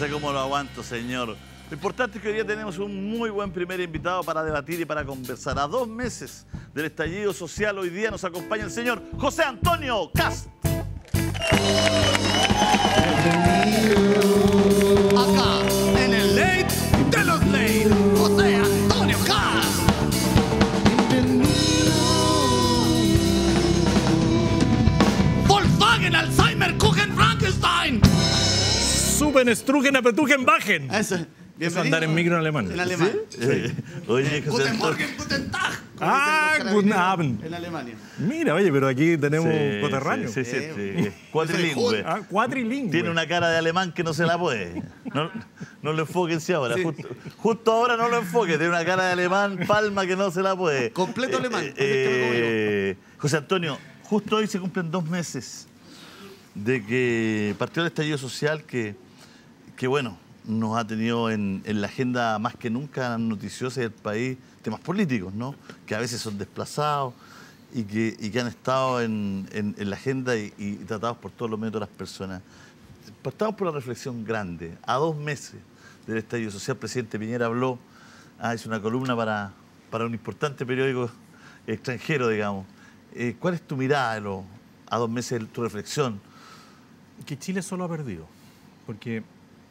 sé cómo lo aguanto, señor. Lo importante es que hoy día tenemos un muy buen primer invitado para debatir y para conversar. A dos meses del estallido social, hoy día nos acompaña el señor José Antonio Cast. Acá, Suben, Strugen, Apetugen, Bajen. Eso. Eso andar en micro en alemán. En alemán. Eh, Oye, José Guten. Morgen, Guten Tag. Ah, guten Abend. En Alemania. Mira, oye, pero aquí tenemos Sí, coterráneo. sí, sí, sí, Eh, sí. Cuatrilingüe. Ah, cuatrilingüe. Tiene una cara de alemán que no se la puede. No, no lo enfóquense ahora. Sí. Justo, justo ahora no lo enfoque. Tiene una cara de alemán, palma que no se la puede. Completo alemán, Eh, completo eh, José Antonio, justo hoy se cumplen dos meses de que partió el estallido social que, que bueno, nos ha tenido en, la agenda más que nunca noticiosa del país temas políticos, ¿no? Que a veces son desplazados y que, y que han estado en, en- la agenda y, y tratados por todos los medios de las personas. Partamos por una reflexión grande. A dos meses del estallido social, el presidente Piñera habló, ah, hizo una columna para, para un importante periódico extranjero, digamos. Eh, ¿Cuál es tu mirada lo- a dos meses tu reflexión? que Chile solo ha perdido. Porque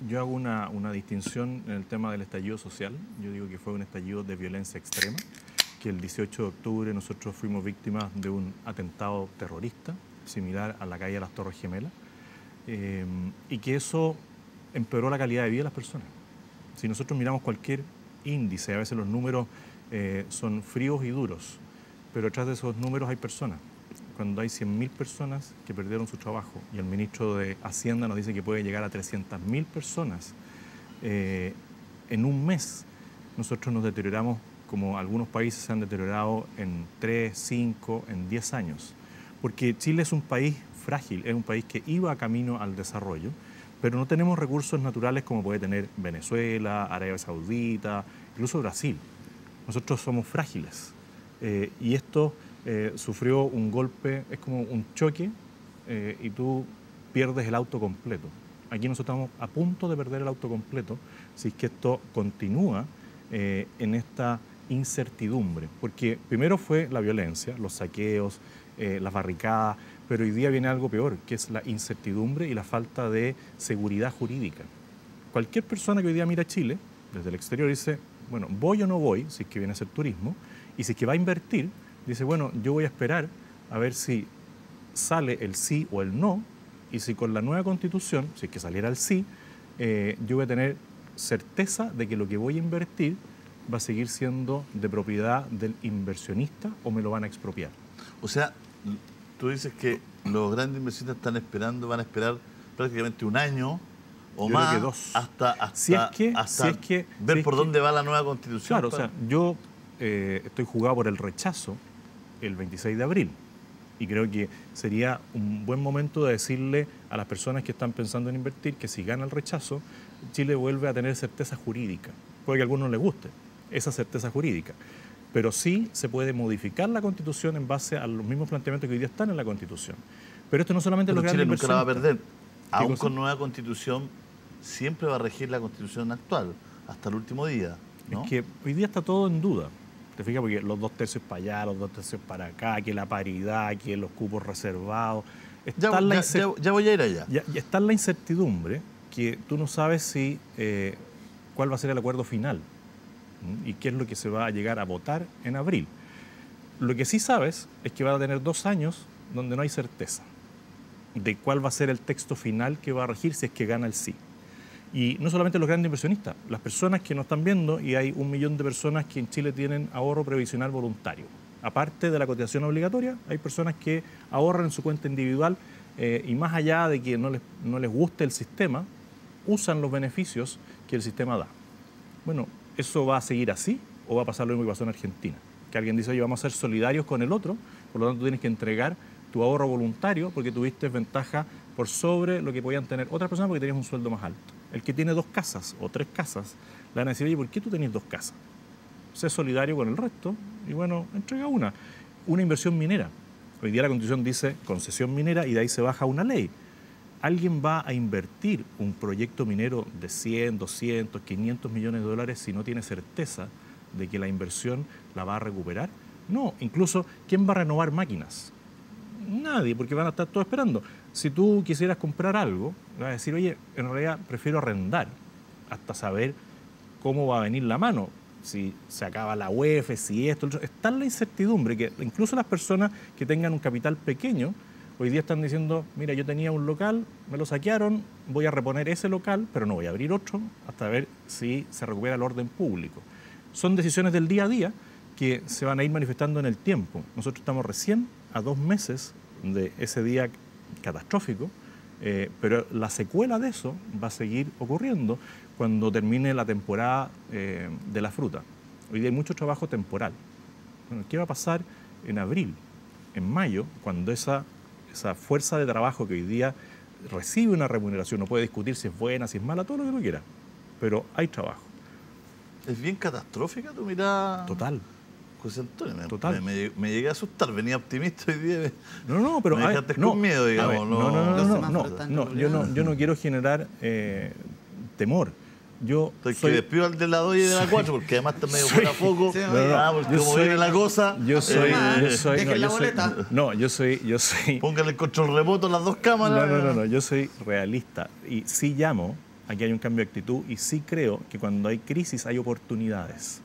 yo hago una, una distinción en el tema del estallido social. Yo digo que fue un estallido de violencia extrema, que el 18 de octubre nosotros fuimos víctimas de un atentado terrorista, similar a la calle de las Torres Gemelas, eh, y que eso empeoró la calidad de vida de las personas. Si nosotros miramos cualquier índice, a veces los números eh, son fríos y duros, pero detrás de esos números hay personas. Cuando hay 100.000 personas que perdieron su trabajo y el ministro de Hacienda nos dice que puede llegar a 300.000 personas eh, en un mes, nosotros nos deterioramos como algunos países se han deteriorado en 3, 5, en 10 años. Porque Chile es un país frágil, es un país que iba camino al desarrollo, pero no tenemos recursos naturales como puede tener Venezuela, Arabia Saudita, incluso Brasil. Nosotros somos frágiles eh, y esto eh, sufrió un golpe, es como un choque eh, y tú pierdes el auto completo. Aquí nosotros estamos a punto de perder el auto completo si es que esto continúa eh, en esta incertidumbre, porque primero fue la violencia, los saqueos, las barricadas, pero hoy día viene algo peor, que es la incertidumbre y la falta de seguridad jurídica. Cualquier persona que hoy día mira Chile, desde el exterior, dice, bueno, voy o no voy, si es que viene a hacer turismo, y si es que va a invertir, dice, bueno, yo voy a esperar a ver si sale el sí o el no, y si con la nueva constitución, si es que saliera el sí, eh, yo voy a tener certeza de que lo que voy a invertir va a seguir siendo de propiedad del inversionista o me lo van a expropiar. O sea, tú dices que los grandes inversionistas están esperando, van a esperar prácticamente un año o Yo creo más que dos. hasta, hasta, Si es que- hasta si es que- ver si es por que- dónde va la nueva constitución. Claro, o sea, yo eh, estoy jugado por el rechazo el 26 de abril y creo que sería un buen momento de decirle a las personas que están pensando en invertir que si gana el rechazo, Chile vuelve a tener certeza jurídica. Puede que a algunos les guste esa certeza jurídica, pero sí se puede modificar la constitución en base a los mismos planteamientos que hoy día están en la constitución. Pero esto no solamente Pero los Chile grandes nunca la va a perder. Aún con nueva constitución, siempre va a regir la constitución actual, hasta el último día. ¿no? Es que hoy día está todo en duda. ¿Te fijas? Porque los dos tercios para allá, los dos tercios para acá, que la paridad, que los cupos reservados. Está, ya, la, ya- incer- ya- ya voy a ir allá. está la incertidumbre que tú no sabes si eh, cuál va a ser el acuerdo final y qué es lo que se va a llegar a votar en abril. Lo que sí sabes es que van a tener dos años donde no hay certeza de cuál va a ser el texto final que va a regir si es que gana el sí. Y no solamente los grandes inversionistas, las personas que nos están viendo, y hay un millón de personas que en Chile tienen ahorro previsional voluntario. Aparte de la cotización obligatoria, hay personas que ahorran en su cuenta individual eh, y más allá de que no les, no les guste el sistema, usan los beneficios que el sistema da. Bueno, ¿eso va a seguir así o va a pasar lo mismo que pasó en Argentina? Que alguien dice, oye, vamos a ser solidarios con el otro, por lo tanto tienes que entregar tu ahorro voluntario porque tuviste ventaja por sobre lo que podían tener otras personas porque tenías un sueldo más alto. El que tiene dos casas o tres casas, le van a decir, oye, ¿por qué tú tenés dos casas? Sé solidario con el resto y bueno, entrega una. Una inversión minera. Hoy día la Constitución dice concesión minera y de ahí se baja una ley. ¿alguien va a invertir un proyecto minero de 100, 200, 500 millones de dólares si no tiene certeza de que la inversión la va a recuperar? No, incluso, ¿quién va a renovar máquinas? Nadie, porque van a estar todos esperando. Si tú quisieras comprar algo, vas a decir, oye, en realidad prefiero arrendar hasta saber cómo va a venir la mano, si se acaba la UEF, si esto, está la incertidumbre que incluso las personas que tengan un capital pequeño, hoy día están diciendo, mira, yo tenía un local, me lo saquearon, voy a reponer ese local, pero no voy a abrir otro hasta ver si se recupera el orden público. Son decisiones del día a día que se van a ir manifestando en el tiempo. Nosotros estamos recién a dos meses de ese día catastrófico, eh, pero la secuela de eso va a seguir ocurriendo cuando termine la temporada eh, de la fruta. Hoy día hay mucho trabajo temporal. Bueno, ¿Qué va a pasar en abril, en mayo, cuando esa, esa fuerza de trabajo que hoy día recibe una remuneración, no puede discutir si es buena, si es mala, todo lo que uno quiera, pero hay trabajo. Es bien catastrófica tu mirada. Total. José Antonio, me, Total. me- me llegué a asustar, venía optimista hoy día. No, no, pero Me a ver, dejaste no, con miedo, digamos, ver, no- no, no, no, no, no, yo no, yo no quiero generar eh, temor. Yo Estoy soy, que despido al de la 2 y de la 4, porque además está medio fuera foco. Sí, Ah, porque yo como soy- viene la cosa, yo soy, eh, yo soy, dejen no, la yo soy- boleta. no, yo soy, yo soy, póngale el control remoto a las dos cámaras. no, no, no, no, yo soy realista y sí llamo a que hay un cambio de actitud y sí creo que cuando hay crisis hay oportunidades.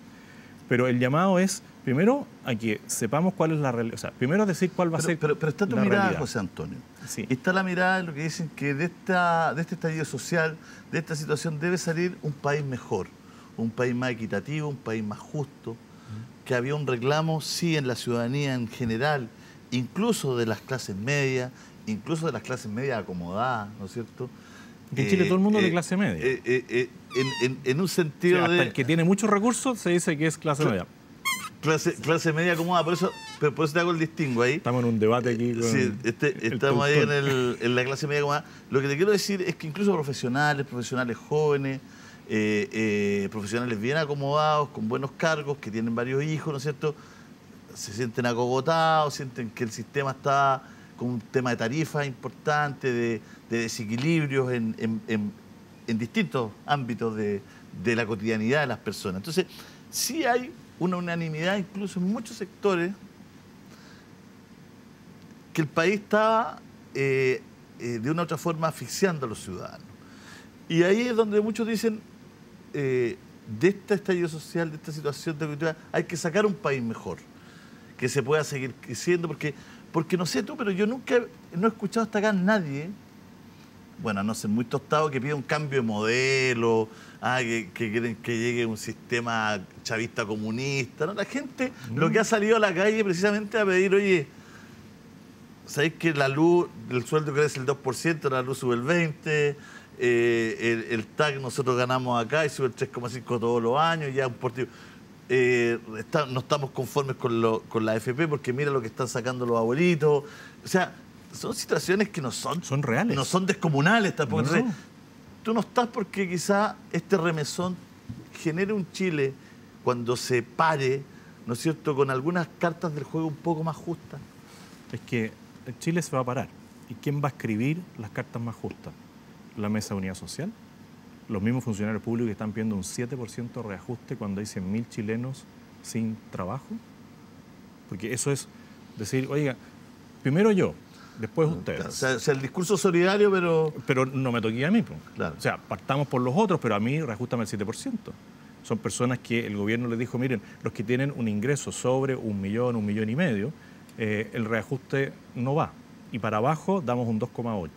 Pero el llamado es, primero, a que sepamos cuál es la realidad. O sea, primero decir cuál va a Pero, ser pero, pero está tu la mirada, realidad. José Antonio. Sí. Está la mirada de lo que dicen que de, esta, de este estallido social, de esta situación, debe salir un país mejor, un país más equitativo, un país más justo, que había un reclamo, sí, en la ciudadanía en general, incluso de las clases medias, incluso de las clases medias acomodadas, ¿no es cierto? Que en Chile todo el mundo es de clase media. eh, eh, eh, en, en- en un O sea, sentido hasta de el que tiene muchos recursos se dice que es clase media. Clase, clase media acomodada, por eso, pero por eso te hago el distingo ahí. Estamos en un debate aquí. con Sí, este- estamos ahí en, el- en la clase media acomodada. Lo que te quiero decir es que incluso profesionales, profesionales jóvenes, eh, eh, profesionales bien acomodados, con buenos cargos, que tienen varios hijos, ¿no es cierto? Se sienten acogotados, sienten que el sistema está con un tema de tarifas importante, de, de desequilibrios en, en- en- en distintos ámbitos de, de la cotidianidad de las personas. Entonces, sí hay una unanimidad incluso en muchos sectores que el país estaba eh, eh, de una u otra forma asfixiando a los ciudadanos. Y ahí es donde muchos dicen, eh, de este estallido social, de esta situación de cultura, hay que sacar un país mejor, que se pueda seguir creciendo, porque, porque no sé tú, pero yo nunca no he escuchado hasta acá a nadie, bueno, no ser muy tostado, que pida un cambio de modelo, ah, que, que quieren que llegue un sistema chavista comunista. ¿no? La gente lo que ha salido a la calle precisamente a pedir, oye, ¿sabéis que la luz, el sueldo crece el 2%, la luz sube el 20%? eh, el, el TAC nosotros ganamos acá y sube el 3,5 todos los años, ya un partido. eh, está- no estamos conformes con, lo- con la FP porque mira lo que están sacando los abuelitos. O sea, son situaciones que no son, Son reales. no son descomunales tampoco. No. Entonces, tú no estás porque quizá este remesón genere un Chile cuando se pare, ¿no es cierto?, con algunas cartas del juego un poco más justas. Es que Chile se va a parar. ¿Y quién va a escribir las cartas más justas? ¿La Mesa de Unidad Social? Los mismos funcionarios públicos que están pidiendo un 7% reajuste cuando hay 100.000 chilenos sin trabajo. Porque eso es decir, oiga, primero yo, después ustedes. O sea, o sea, el discurso solidario, pero... Pero no me toqué a mí. pues. Claro. O sea, partamos por los otros, pero a mí reajustame el 7%. Son personas que el gobierno les dijo, miren, los que tienen un ingreso sobre un millón, un millón y medio, eh, el reajuste no va. Y para abajo damos un 2,8.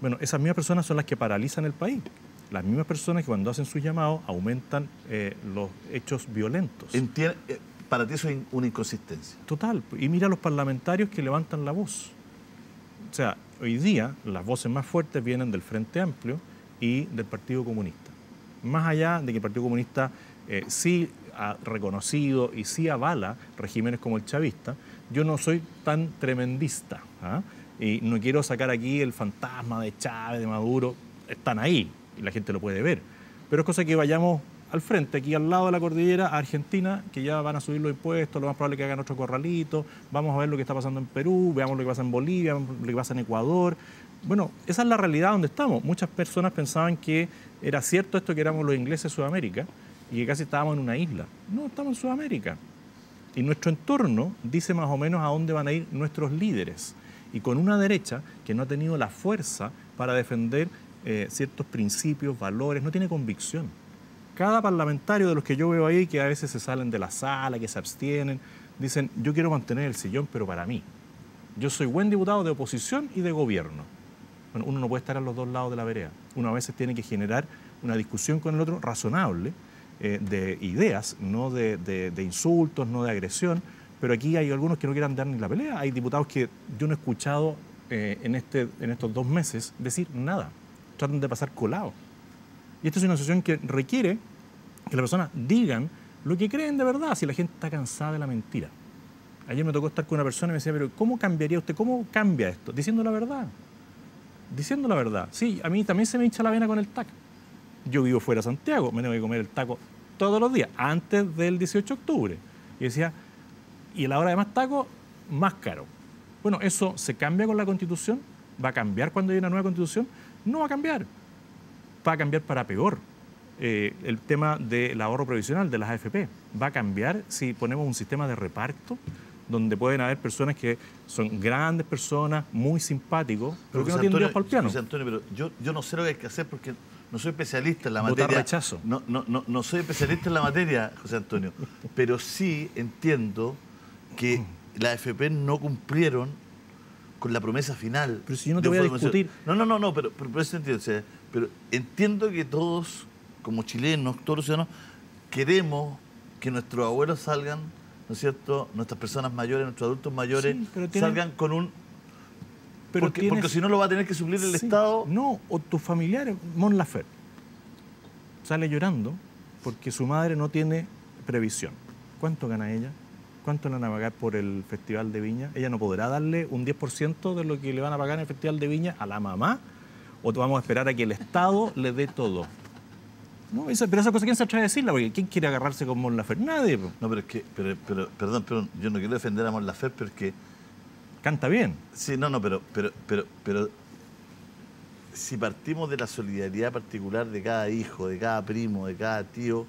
Bueno, esas mismas personas son las que paralizan el país. Las mismas personas que cuando hacen sus llamados aumentan eh, los hechos violentos. Eh, para ti eso es una inconsistencia. Total. Y mira a los parlamentarios que levantan la voz. O sea, hoy día las voces más fuertes vienen del Frente Amplio y del Partido Comunista. Más allá de que el Partido Comunista eh, sí ha reconocido y sí avala regímenes como el chavista, yo no soy tan tremendista. ¿ah? Y no quiero sacar aquí el fantasma de Chávez, de Maduro. Están ahí y la gente lo puede ver. Pero es cosa que vayamos al frente, aquí al lado de la cordillera, Argentina, que ya van a subir los impuestos, lo más probable que hagan otro corralito, vamos a ver lo que está pasando en Perú, veamos lo que pasa en Bolivia, lo que pasa en Ecuador. Bueno, esa es la realidad donde estamos. Muchas personas pensaban que era cierto esto que éramos los ingleses de Sudamérica y que casi estábamos en una isla. No, estamos en Sudamérica. Y nuestro entorno dice más o menos a dónde van a ir nuestros líderes. Y con una derecha que no ha tenido la fuerza para defender eh, ciertos principios, valores, no tiene convicción. Cada parlamentario de los que yo veo ahí, que a veces se salen de la sala, que se abstienen, dicen, yo quiero mantener el sillón, pero para mí. Yo soy buen diputado de oposición y de gobierno. Bueno, uno no puede estar a los dos lados de la vereda. Uno a veces tiene que generar una discusión con el otro razonable, eh, de ideas, no de, insultos, no de agresión. Pero aquí hay algunos que no quieran dar ni la pelea. Hay diputados que yo no he escuchado eh, en, este, en estos dos meses decir nada. Tratan de pasar colado. Y esta es una situación que requiere que las personas digan lo que creen de verdad, si la gente está cansada de la mentira. Ayer me tocó estar con una persona y me decía, pero ¿cómo cambiaría usted? ¿Cómo cambia esto? Diciendo la verdad. Diciendo la verdad. Sí, a mí también se me hincha la vena con el TAC. Yo vivo fuera de Santiago, me tengo que comer el taco todos los días, antes del 18 de octubre. Y decía, y la hora de más taco, más caro. Bueno, ¿eso se cambia con la constitución? ¿Va a cambiar cuando haya una nueva constitución? No va a cambiar. Va a cambiar para peor. Eh, el tema del ahorro provisional de las AFP va a cambiar si ponemos un sistema de reparto donde pueden haber personas que son grandes personas, muy simpáticos, pero, que no tienen Dios para el piano. Antonio, pero yo, yo no sé lo que hay que hacer porque no soy especialista en la materia. rechazo. No, no, no, no soy especialista en la materia, José Antonio, pero sí entiendo que la AFP no cumplieron con la promesa final. Pero si yo no te voy a discutir. No, no, no, no, pero, pero, eso entiendo. Pero entiendo que todos, como chilenos, todos los ciudadanos, queremos que nuestros abuelos salgan, ¿no es cierto? Nuestras personas mayores, nuestros adultos mayores, salgan con un porque, si no lo va a tener que suplir el Estado. No, o tu familiar, Mon Lafer, sale llorando porque su madre no tiene previsión. ¿Cuánto gana ella? ¿Cuánto le van a pagar por el Festival de Viña? Ella no podrá darle un 10% de lo que le van a pagar en el Festival de Viña a la mamá o vamos a esperar a que el Estado le dé todo. No, pero esa cosa, ¿quién se atreve a decirla? Porque ¿quién quiere agarrarse con Mon Lafer? Nadie. No, pero es que, pero, perdón, perdón, yo no quiero defender a Mon Lafer, pero es que canta bien. Sí, no, no, pero, pero, pero, pero si partimos de la solidaridad particular de cada hijo, de cada primo, de cada tío,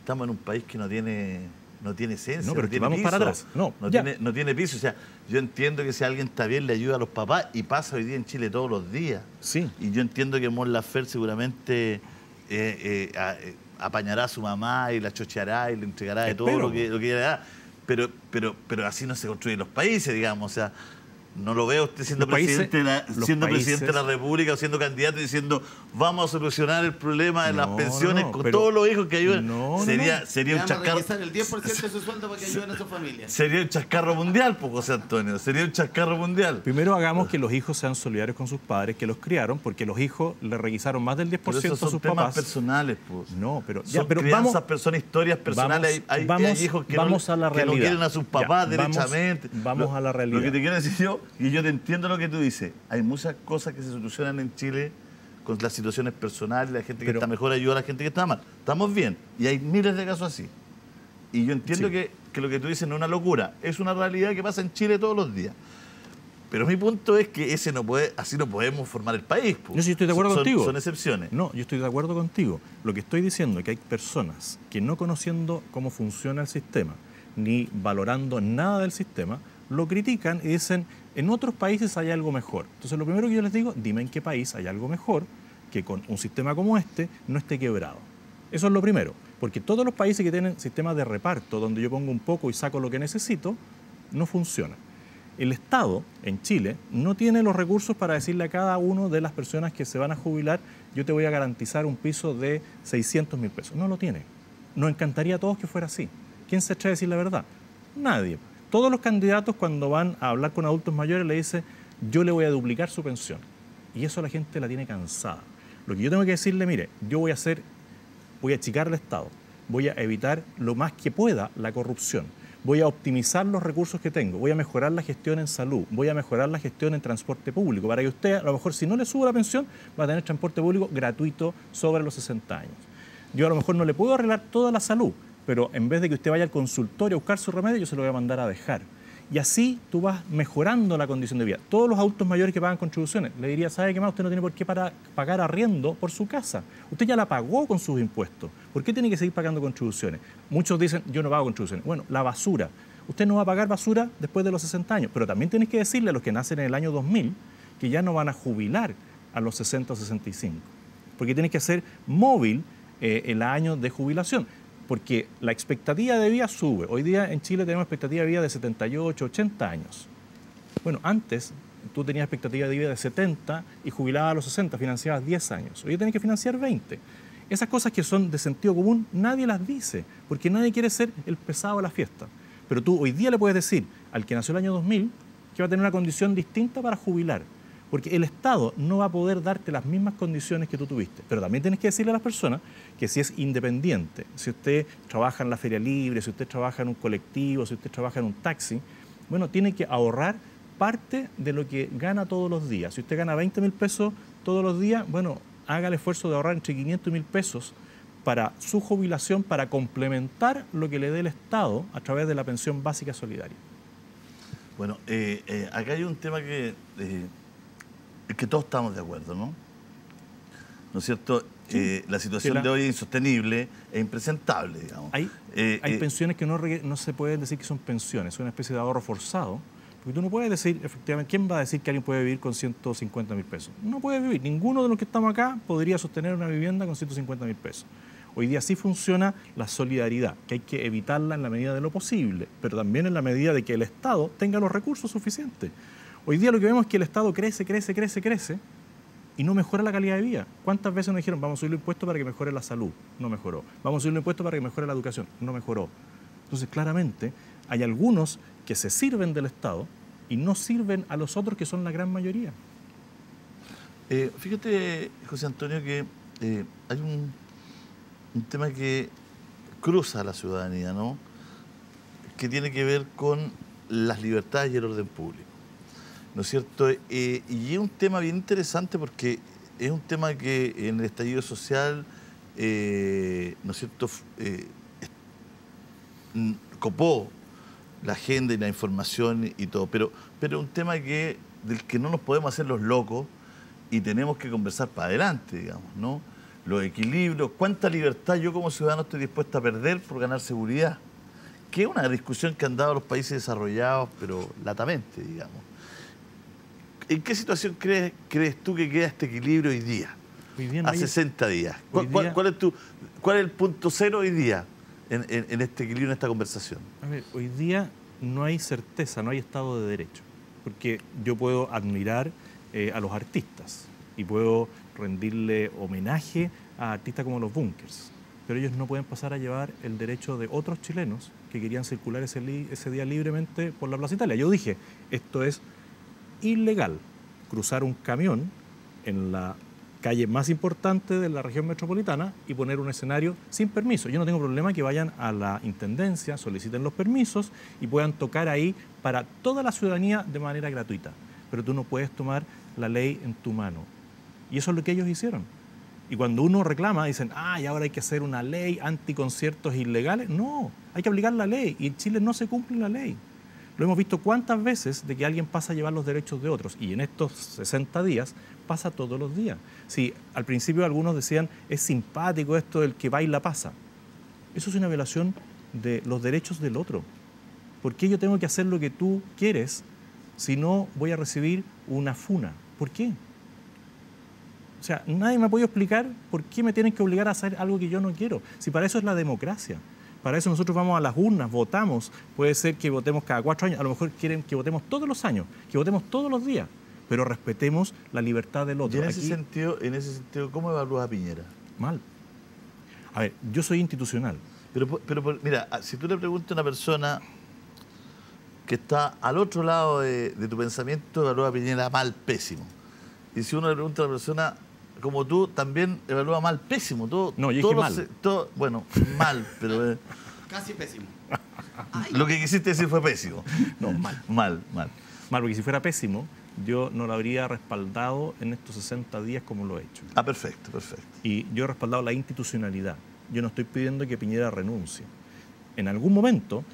estamos en un país que no tiene no tiene esencia, no, pero tiene vamos para atrás. No, no tiene, no tiene piso. O sea, yo entiendo que si alguien está bien le ayuda a los papás y pasa hoy día en Chile todos los días. Sí. Y yo entiendo que Mon Lafer seguramente eh, eh, eh, apañará a su mamá y la chocheará y le entregará de todo lo que, lo que ella le da pero, pero, pero así no se construyen los países, digamos. O sea, no lo veo usted siendo, presidente, de la, siendo presidente de la República o siendo candidato y diciendo vamos a solucionar el problema de las pensiones con todos los hijos que ayudan. sería sería un chascarro. el 10% de su sueldo para que ayuden a su familia. Sería un chascarro mundial, pues, José Antonio. Sería un chascarro mundial. Primero hagamos que los hijos sean solidarios con sus padres, que los criaron, porque los hijos le requisaron más del 10% pero esos son a sus temas personales, pues. No, pero ya, son pero crianzas vamos, personas, historias personales. Vamos, hay, hay, hijos que, no, a la que no quieren a sus papás derechamente. Vamos, a la realidad. Lo que te quiero decir yo y yo te entiendo lo que tú dices. Hay muchas cosas que se solucionan en Chile con las situaciones personales, la gente que está mejor ayuda a la gente que está mal. Estamos bien. Y hay miles de casos así. Y yo entiendo que, lo que tú dices no es una locura, es una realidad que pasa en Chile todos los días. Pero mi punto es que ese no puede, así no podemos formar el país. Yo sí estoy de acuerdo contigo. Son excepciones. No, yo estoy de acuerdo contigo. Lo que estoy diciendo es que hay personas que no conociendo cómo funciona el sistema, ni valorando nada del sistema, lo critican y dicen, en otros países hay algo mejor. Entonces, lo primero que yo les digo, dime en qué país hay algo mejor que con un sistema como este no esté quebrado. Eso es lo primero, porque todos los países que tienen sistemas de reparto, donde yo pongo un poco y saco lo que necesito, no funcionan. El Estado en Chile no tiene los recursos para decirle a cada uno de las personas que se van a jubilar, yo te voy a garantizar un piso de 600 mil pesos. No lo tiene. Nos encantaría a todos que fuera así. ¿Quién se echa a decir la verdad? Nadie. Todos los candidatos cuando van a hablar con adultos mayores le dicen, yo le voy a duplicar su pensión. Y eso la gente la tiene cansada. Lo que yo tengo que decirle, mire, yo voy a hacer, voy a achicar el Estado, voy a evitar lo más que pueda la corrupción, voy a optimizar los recursos que tengo, voy a mejorar la gestión en salud, voy a mejorar la gestión en transporte público, para que usted, a lo mejor si no le subo la pensión, va a tener transporte público gratuito sobre los 60 años. Yo a lo mejor no le puedo arreglar toda la salud, pero en vez de que usted vaya al consultorio a buscar su remedio, yo se lo voy a mandar a dejar. Y así tú vas mejorando la condición de vida. Todos los adultos mayores que pagan contribuciones, le diría, ¿sabe qué más? Usted no tiene por qué pagar arriendo por su casa. Usted ya la pagó con sus impuestos. ¿Por qué tiene que seguir pagando contribuciones? Muchos dicen, yo no pago contribuciones. Bueno, la basura. Usted no va a pagar basura después de los 60 años, pero también tienes que decirle a los que nacen en el año 2000 que ya no van a jubilar a los 60 o 65, porque tienes que hacer móvil eh, el año de jubilación porque la expectativa de vida sube. Hoy día en Chile tenemos expectativa de vida de 78, 80 años. Bueno, antes tú tenías expectativa de vida de 70 y jubilabas a los 60, financiabas 10 años. Hoy tienes que financiar 20. Esas cosas que son de sentido común nadie las dice, porque nadie quiere ser el pesado de la fiesta. Pero tú hoy día le puedes decir al que nació el año 2000 que va a tener una condición distinta para jubilar porque el Estado no va a poder darte las mismas condiciones que tú tuviste. Pero también tienes que decirle a las personas que si es independiente, si usted trabaja en la feria libre, si usted trabaja en un colectivo, si usted trabaja en un taxi, bueno, tiene que ahorrar parte de lo que gana todos los días. Si usted gana 20 mil pesos todos los días, bueno, haga el esfuerzo de ahorrar entre 500 mil pesos para su jubilación, para complementar lo que le dé el Estado a través de la pensión básica solidaria. Bueno, eh, eh, acá hay un tema que eh, que todos estamos de acuerdo, ¿no? ¿No es cierto? Eh, la situación de hoy es insostenible e impresentable, digamos. Hay, eh, hay eh, pensiones que no, no se pueden decir que son pensiones, es una especie de ahorro forzado. Porque tú no puedes decir, efectivamente, ¿quién va a decir que alguien puede vivir con 150 mil pesos? No puede vivir. Ninguno de los que estamos acá podría sostener una vivienda con 150 mil pesos. Hoy día sí funciona la solidaridad, que hay que evitarla en la medida de lo posible, pero también en la medida de que el Estado tenga los recursos suficientes. Hoy día lo que vemos es que el Estado crece, crece, crece, crece y no mejora la calidad de vida. ¿Cuántas veces nos dijeron, vamos a subir el impuesto para que mejore la salud? No mejoró. Vamos a subir el impuesto para que mejore la educación? No mejoró. Entonces, claramente, hay algunos que se sirven del Estado y no sirven a los otros que son la gran mayoría. Eh, fíjate, José Antonio, que eh, hay un, un tema que cruza la ciudadanía, ¿no? Que tiene que ver con las libertades y el orden público. ¿No es cierto? Eh, y es un tema bien interesante porque es un tema que en el estallido social, eh, ¿no es cierto?, eh, copó la agenda y la información y todo, pero pero un tema que del que no nos podemos hacer los locos y tenemos que conversar para adelante, digamos, ¿no? Los equilibrios, cuánta libertad yo como ciudadano estoy dispuesto a perder por ganar seguridad, que es una discusión que han dado los países desarrollados, pero latamente, digamos. ¿En qué situación crees, crees tú que queda este equilibrio hoy día? a 60 días. ¿Cuál, es tu, ¿Cuál es el punto cero hoy día en, este equilibrio, en esta conversación? A ver, hoy día no hay certeza, no hay Estado de Derecho. Porque yo puedo admirar eh, a los artistas y puedo rendirle homenaje a artistas como los Bunkers. Pero ellos no pueden pasar a llevar el derecho de otros chilenos que querían circular ese, ese día libremente por la Plaza Italia. Yo dije, esto es ilegal cruzar un camión en la calle más importante de la región metropolitana y poner un escenario sin permiso. Yo no tengo problema que vayan a la intendencia, soliciten los permisos y puedan tocar ahí para toda la ciudadanía de manera gratuita. Pero tú no puedes tomar la ley en tu mano. Y eso es lo que ellos hicieron. Y cuando uno reclama, dicen, ah, y ahora hay que hacer una ley anticonciertos ilegales. No, hay que aplicar la ley. Y en Chile no se cumple la ley. Lo hemos visto cuántas veces de que alguien pasa a llevar los derechos de otros y en estos 60 días pasa todos los días. Si al principio algunos decían es simpático esto del que baila pasa, eso es una violación de los derechos del otro. ¿Por qué yo tengo que hacer lo que tú quieres si no voy a recibir una funa? ¿Por qué? O sea, nadie me ha podido explicar por qué me tienen que obligar a hacer algo que yo no quiero. Si para eso es la democracia. Para eso nosotros vamos a las urnas, votamos. Puede ser que votemos cada cuatro años, a lo mejor quieren que votemos todos los años, que votemos todos los días, pero respetemos la libertad del otro. Y en ese, sentido, en ese sentido, ¿cómo evalúas a Piñera? Mal. A ver, yo soy institucional. Pero, pero mira, ah, si tú le preguntas a una persona que está al otro lado de, tu pensamiento, evalúa a Piñera mal, pésimo. Y si uno le pregunta a una persona como tú, también evalúa mal, pésimo. Todo, no, yo dije mal. bueno, mal, pero... Eh, Casi pésimo. Lo que quisiste decir fue pésimo. No, mal. Mal, mal. Mal, porque si fuera pésimo, yo no lo habría respaldado en estos 60 días como lo he hecho. Ah, perfecto, perfecto. Y yo he respaldado la institucionalidad. yo no estoy pidiendo que Piñera renuncie. En algún momento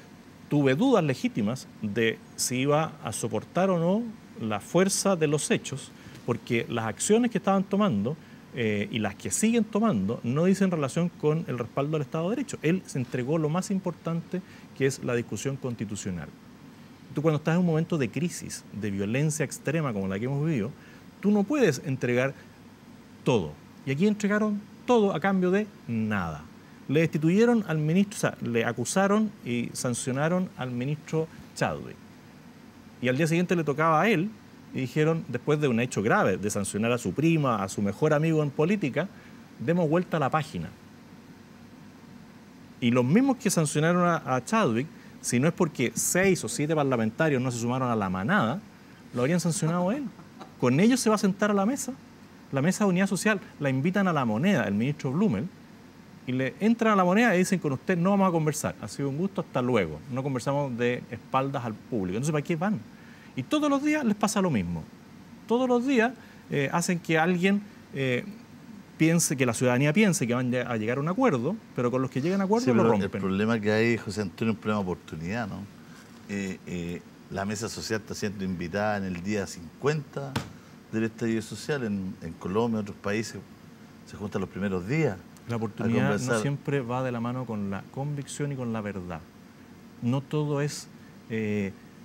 tuve dudas legítimas de si iba a soportar o no la fuerza de los hechos, porque las acciones que estaban tomando eh, y las que siguen tomando no dicen relación con el respaldo del Estado de Derecho. Él se entregó lo más importante, que es la discusión constitucional. Tú cuando estás en un momento de crisis, de violencia extrema como la que hemos vivido, tú no puedes entregar todo. Y aquí entregaron todo a cambio de nada. Le destituyeron al ministro, o sea, le acusaron y sancionaron al ministro Chadwick. Y al día siguiente le tocaba a él y dijeron, después de un hecho grave, de sancionar a su prima, a su mejor amigo en política, demos vuelta a la página. Y los mismos que sancionaron a, Chadwick, si no es porque seis o siete parlamentarios no se sumaron a la manada, lo habrían sancionado él. Con ellos se va a sentar a la mesa, la mesa de unidad social, la invitan a la moneda, el ministro Blumel, y le entran a la moneda y dicen con usted no vamos a conversar, ha sido un gusto, hasta luego, no conversamos de espaldas al público. Entonces, ¿para qué van? Y todos los días les pasa lo mismo. Todos los días eh, hacen que alguien eh, piense, que la ciudadanía piense que van a llegar a un acuerdo, pero con los que llegan a acuerdo lo rompen. El problema que hay, José Antonio, es un problema de oportunidad, ¿no? Eh, la mesa social está siendo invitada en el día 50 del estallido social en, Colombia, en otros países, se juntan los primeros días. La oportunidad no siempre va de la mano con la convicción y con la verdad. No todo es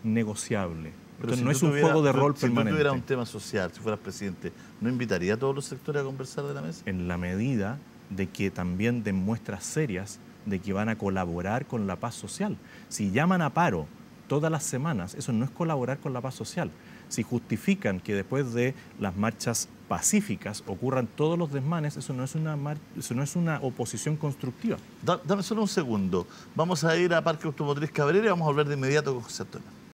negociable. Pero no es un juego de rol permanente. Si tuviera un tema social, si fueras presidente, ¿no invitaría a todos los sectores a conversar de la mesa? En la medida de que también den muestras serias de que van a colaborar con la paz social. Si llaman a paro todas las semanas, eso no es colaborar con la paz social. Si justifican que después de las marchas pacíficas ocurran todos los desmanes, eso no es una, eso no es una oposición constructiva. dame solo un segundo. Vamos a ir a Parque Automotriz Cabrera y vamos a volver de inmediato con José Antonio.